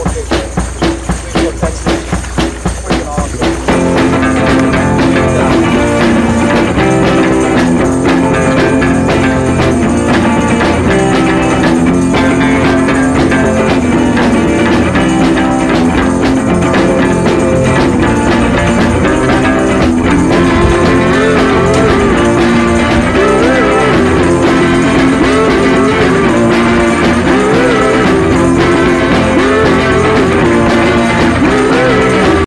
all day.